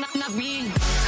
not, not, not me.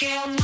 que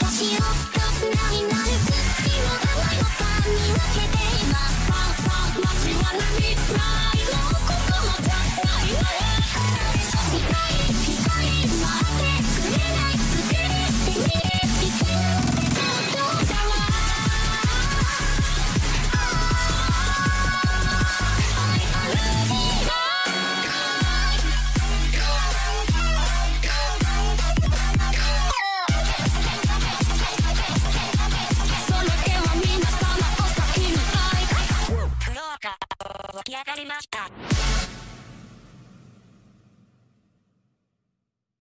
私をかつなになる。隙を甘いのか見分けています。き上がりました。